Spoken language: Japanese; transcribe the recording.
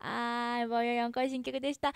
はい、ボヨヨン恋新曲でした。